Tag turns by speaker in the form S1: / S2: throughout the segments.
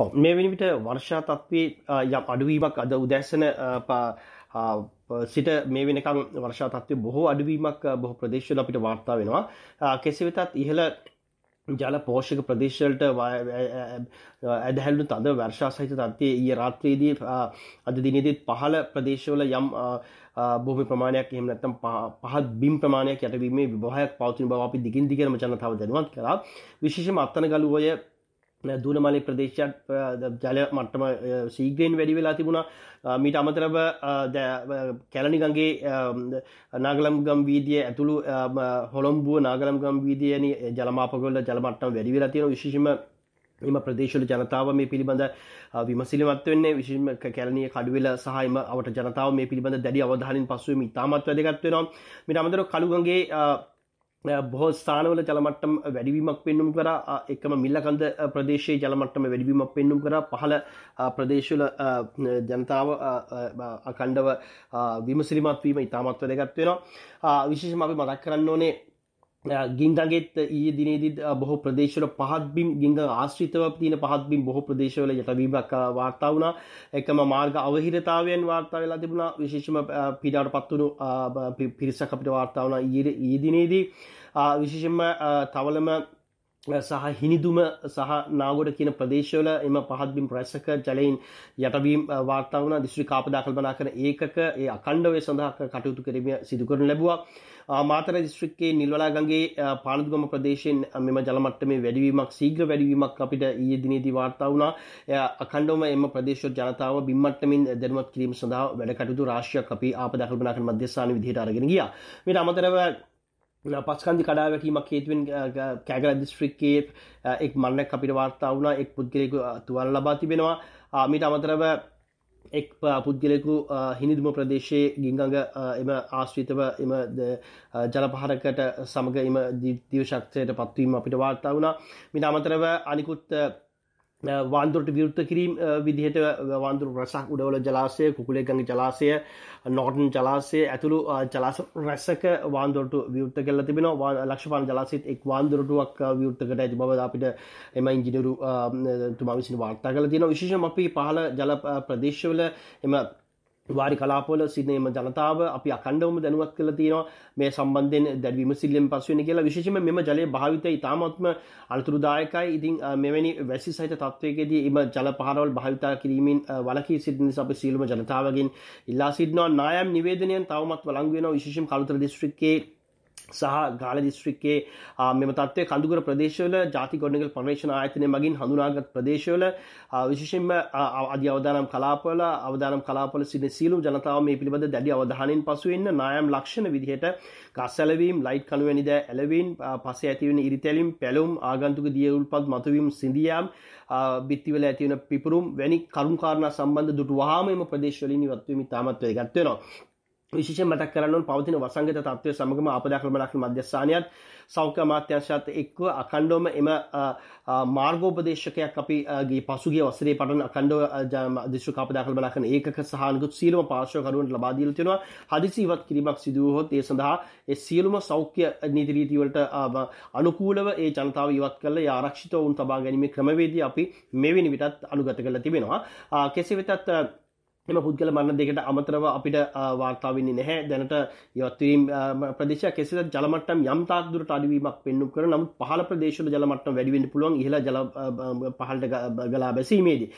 S1: හො මේ වෙනි විට වර්ෂා තත්ත්වයේ යම් අඩුවීමක් අද උදැස්සන සිට මේ වෙනකම් වර්ෂා තත්ත්වය බොහෝ අඩුවීමක් බොහෝ ප්‍රදේශවල අපිට වාර්තා වෙනවා. කෙසේ වෙතත් ඉහළ ජල පෝෂක ප්‍රදේශවලට ඇදහැල්ලු තද වර්ෂා සහිත තත්ත්වයේ ඊයේ රාත්‍රියේදී අද දිනේදීත් පහළ ප්‍රදේශවල යම් භූමි ප්‍රමාණයක් එහෙම නැත්නම් පහත් බිම් ප්‍රමාණයක් යටවීමේ විභවයක් පවතින බව අපි දිගින් දිගටම ජනතාව දැනුවත් කළා. විශේෂයෙන්ම අත්තන ගලුවය දූනමලි ප්‍රදේශයක් ජල මට්ටම සීග්‍රයෙන් වැඩි වෙලා තිබුණා. මීට අමතරව කැලනිගගේ නාගලම්ගම් වීදිය ඇතුළු හොළොම්බුව නාගලම්ගම් වීදියන ජලමාපකොල්ල ජලමට්ටම වැඩි වෙලා තියෙන විශෂම එම ප්‍රදේශල ජනතාව මේ පිළිබඳ විමසිලිමත් වෙන්නේ. විශෂම කැලනිය කඩුවෙල සහම අවට ජනතාව මේ පිළිබඳ දැඩි අවධානින් පසුවම ඉතාමත් වැදගත්වෙනවා මිට අමතර කළුගගේ බොහෝ ස්ථානවල ජලමට්ටම් වැඩිවීමක් පෙන්නුම් කර. එකම මිල්ලකන්ද ප්‍රදේශයේ ජලමට්ටම වැඩිවීමක් පෙන්නුම් කර. පහළ ප්‍රදේශල ජනතාව අකණ්ඩව විමසිලිමත්වීම ඉතාමත් වැදගත්වෙනවා විශේෂම අපි මතක් කරන්න ඕනේ ගිංගගෙත් ඒ දිනේදි බොහෝ ප්‍රදේශවල පහත්බිම් ගිංග ආශ්‍රිතව තියෙන පහත්බිම් බොහෝ ප්‍රදේශවල යටවීමක් වාර්තා වුණා. එකම මාර්ග අවහිරතාවයෙන් වාර්තා වෙලා තිබුණා. විශේෂම පීඩාවට පත්වුණු පිරිසක් අපිට වාර්තා වුණා ඊයේ දිනේදී. විශේෂයෙන්ම තවලම සහ හිනිදුම සහ නාගොඩ කියන ප්‍රදේශවල එම පහත්බිම් ප්‍රැසක ජලයින් යටවීම් වාර්තා වුණ. දිස්ත්‍රි කාපදා කල්පනා කර ඒකක ඒ අකණ්ඩවය සඳහා කටයුතු කිරීම සිදුකරන ලැබවා. මාතර දිස්ත්‍රික්කේ නිල්වලාගගේ පානදුගම ප්‍රදේශයෙන් මෙම ජලමට්ටමේ වැඩිවීමක් සීග්‍ර වැඩිවීමක් අපිට ඊය දිනේදී වාර්තා වුණා. අකණ්ඩවම එම ප්‍රදේශ ජනතාව බිම්මට්ටමින් දැනුවත් කිරීම සඳහා වැඩ කටයුතු රාශියක් අපි ආපදා කල්පනා කරන මධ්‍යස්ථාන විදිහට අරගෙන ගියා. මේට අමතරව පස්කන්දි කඩා වැටීමක් හේතුවෙන් කෑගල දිස්ත්‍රික්කයේ එක් මරණයක් අපිට වාර්තා වුණා. එක් පුද්ගලයෙකු තුවල් ලබා තිබෙනවා. මීට අමතරව එක් පුද්ගලෙකු හිනිදුම ප්‍රදේශයේ ගිංගඟ එම ආශ්‍රිතව එම ජලපහරකට සමඟ එම දිවශක්ෂයට පත්වීම අපිට වාර්තා වුණා. මිට අමතරව අනිකුත් වාන්දුරට විවෘත්ත කිරීම් විදිහට වාන්දුර රසක් උඩවල ජලාසය කුකුලේගඟ ජලාසය නෝටන් ජලාසය ඇතුළු ජලාස රැස්සක වාන්දුරට විවෘත්ත කල තිබෙන ලක්ෂපාන ජලාසිත් එක් වාන්දුරටුවක් විවෘත්තකට ඇති බව අපිට එම ඉංජිනරු තුමා විසින වාර්තා කල තියෙන විශේෂම අපි පහල ජල ප්‍රදේශවල එම වාරි කලාපොල සිනේම ජනතාව අපි අකණ්ඩවම දැනුවත් කළ තියෙනවා. මේ සම්බන්ධයෙන් දැඩි විමසිල්ලෙන් පසුවෙන කියලා. විශේෂම මෙම ජලය භාවිතය ඉතාමත්ම අනතුරුදායකයි ඉතින් මෙවැනි වැසි සහිත තත්වයකදී එම ජල පහරවල් භාවිතා කිරීමෙන් වලකී සිටින අප සියලුම ජනතාවගෙන් ඉල්ලා සිටිනවා. නායම් නිවේදනයෙන් තවමත් වළංගු වෙනවා. විශේෂම කළුතර දිස්ත්‍රික්කයේ සහ ගාල දිස්ත්‍රික්කේ මෙම තත්වය කඳුකර ප්‍රදේශවල ජාති ගොඩනගල් පර්ේෂණ ආයතනය මගින් හඳුනාගත් ප්‍රදේශවල විශෂෙන්ම අධ අවදානම් කලාපල අවදානම් කලාපල සිට සීලු ජනතාව මේ පිළිබඳ දැඩි අවධානින් පසුවෙන්න නායම් ලක්ෂණ විදිහට ගස්සැලවීම් ලයිට් කනුවැනිද ඇලවීන් පස ඇතිවන ඉරිතැලිම් පැලුම් ආගන්තුක දියවුල්පත් මතුවීම් සිදියම් බිත්තිවල ඇතිවන පිපුරුම් වැනි කරුම්කාරණ සම්බන්ධ දුටු වහාමම ප්‍රදේශවලින් වත්වීම තාමත්වය ගත්වෙනවා. විශේෂ මතක් කරන්න පවතින වසංගත තත්වය සමගම ආපදා කළමනක් මධ්‍යස්ථානයත් සෞඛ්‍ය අමාත්‍යංශයත් එක්ව අකණ්ඩෝම එම මාර්ගෝපදේශකයක් අපිගේ පසුගේ වසරේ පටන් අකණ්ඩව දිශු කාපදා කළමනක් කරන ඒකක සහනුත් සියලුම පාර්ශවකරුවන්ට ලබා දීලා තියෙනවා. හදිසි ඉවත් කිරීමක් සිදු වුවහොත් ඒ සඳහා ඒ සියලුම සෞඛ්‍ය නීති රීති වලට අනුකූලව ඒ ජනතාව ඉවත් කරලා ඒ ආරක්ෂිත වුන් තබා ගැනීමේ ක්‍රමවේදී අපි මෙවැනි විටත් අනුගත කරලා තිබෙනවා. කෙසේ වෙතත් එම පුද්ගල මරණ දෙකට අමතරව අපිට වාර්තාාවන්නේ නැහැ. දැනට යවත්වීම් ප්‍රදේශ කෙසි ජලමටම් යම්තාක් දුරට අඩවීමක් පෙන්නු කර නමුත් පහල ප්‍රදේශල ජලමට්ට වැඩිවෙන්න පුළුවන්. ඉහල ජල පහල්ට ගලා බැසීමේදී.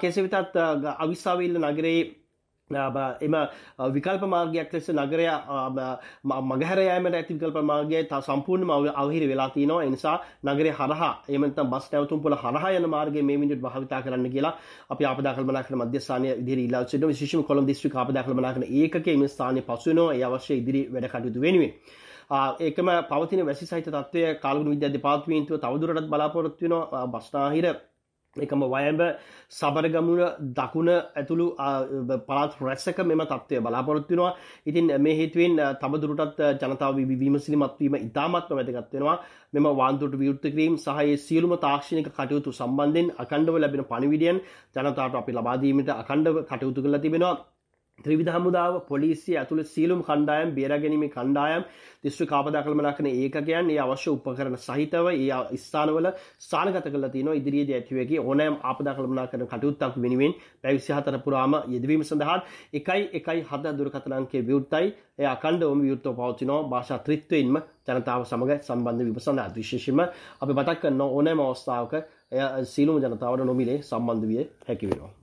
S1: කෙසි විතත් අවිස්සාවිල්ල නගරේ එම විකල්ප මාර්ගයක් ලෙස නගරය මගහැරයෑමට ඇති විකල්ප මාර්ගය තා සම්පූර්ණ ම අවහිර වෙලා තිනවා. නිසා නගර හරහා එමත බස් නැවතුම් පොල හරහ යන මාර්ග මේ මිනිට භාවිතා කරන්න කියලා අපි අපදා කල්මනා කර මධ්‍යස්ථානය ඉදිරි ඉලාසිට විශේෂම කොළඹ දිස්ත්‍රික් අපදා කල්මනා කරන ඒකක එම ස්ථානය පසුනෝ ඒ අවශ්‍ය ඉදිරි වැඩ කටයුතු වෙනුවෙන්. ඒකම පවතින වැසි සහිත තත්වය කාලගුණ විද්‍යා දෙපාර්තමේන්තුව තවදුරටත් බලාපොරොත්තු වෙනවා. බස්නාහිර එකම වයඹ සබරගමුණ දකුණ ඇතුළු පලාත් රැස්සක මෙම තත්වය බලාපොරොත්තිනවා ඉතින් මේ හේතුවෙන් තබදුරටත් ජනතාව විමසිලිමත්වීම ඉතාමත්ම වැදගත්වෙනවා මෙම වාන්තුට විවෘත්තකිරීම් සහයේ සියලුම තාක්ෂණක කටයුතු සම්බන්ධෙන් අකණ්ඩව ලැබෙන පණවිඩියන් ජනතාවට අපි ලබාදීමට අකණ්ඩව කටයුතු කළ තිබෙනවා. ත්‍රිවිධ හමුදාව පොලිසිය ඇතුළ සීලුම් කණ්ඩායම් බේරගැනීම කණ්ඩායම් දිස්ත්‍ර කාපදා කළමලක්න ඒකයන් ඒ අවශ්‍ය උපකරන සහිතව ඒ ස්ථානවල ස්ථානගත කල තින ඉදිරියේද ඇතිවගේ ඕනෑම් ආපදා කළමනා කරන කටයුත්තක් වෙනුවෙන් පැවිසි හතර පුරාම යෙදවීම සඳහා එකයි එකයි හද දුරකතනන්ගේ විවෘත්තයි එය අකණ්ඩවම විවෘත්තව පවතිනෝ භාෂා ත්‍රිත්වයෙන්ම ජනතාව සමඟ සම්බන්ධ විපසඳ අදවිශේෂම අපි බතක් කන්න ඕනෑම අවස්ථාවක එය සීලුම ජනතාවට නොමිලේ සම්බන්ධ විය හැකිවෙනවා.